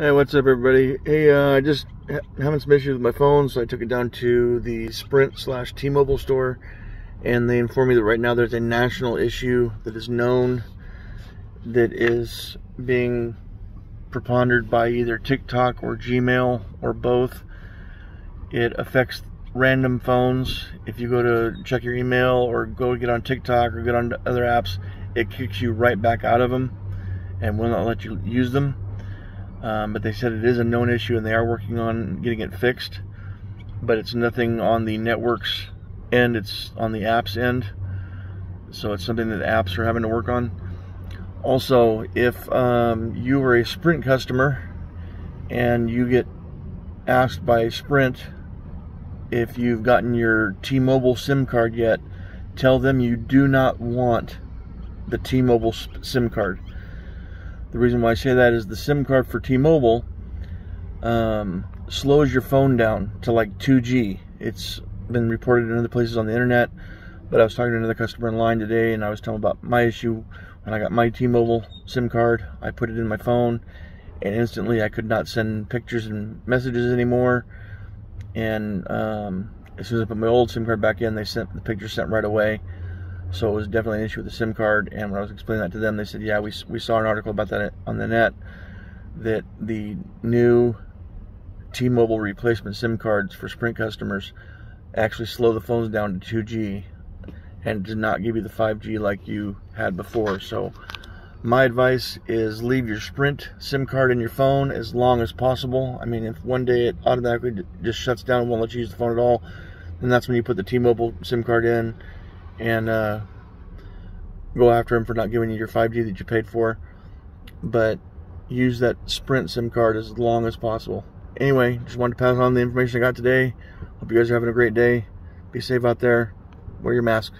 Hey, what's up, everybody? Hey, uh, I just ha having some issues with my phone, so I took it down to the Sprint slash T-Mobile store, and they informed me that right now there's a national issue that is known that is being prepondered by either TikTok or Gmail or both. It affects random phones. If you go to check your email or go get on TikTok or get on other apps, it kicks you right back out of them and will not let you use them um, but they said it is a known issue and they are working on getting it fixed. But it's nothing on the network's end, it's on the app's end. So it's something that apps are having to work on. Also, if um, you are a Sprint customer and you get asked by Sprint if you've gotten your T-Mobile SIM card yet, tell them you do not want the T-Mobile SIM card. The reason why I say that is the SIM card for T-Mobile um, slows your phone down to like 2G. It's been reported in other places on the internet, but I was talking to another customer in line today and I was telling about my issue when I got my T-Mobile SIM card. I put it in my phone and instantly I could not send pictures and messages anymore. And um, as soon as I put my old SIM card back in, they sent the picture sent right away. So it was definitely an issue with the SIM card. And when I was explaining that to them, they said, yeah, we, we saw an article about that on the net that the new T-Mobile replacement SIM cards for Sprint customers actually slow the phones down to 2G and did not give you the 5G like you had before. So my advice is leave your Sprint SIM card in your phone as long as possible. I mean, if one day it automatically just shuts down and won't let you use the phone at all, then that's when you put the T-Mobile SIM card in and uh, go after them for not giving you your 5G that you paid for. But use that Sprint SIM card as long as possible. Anyway, just wanted to pass on the information I got today. Hope you guys are having a great day. Be safe out there. Wear your mask.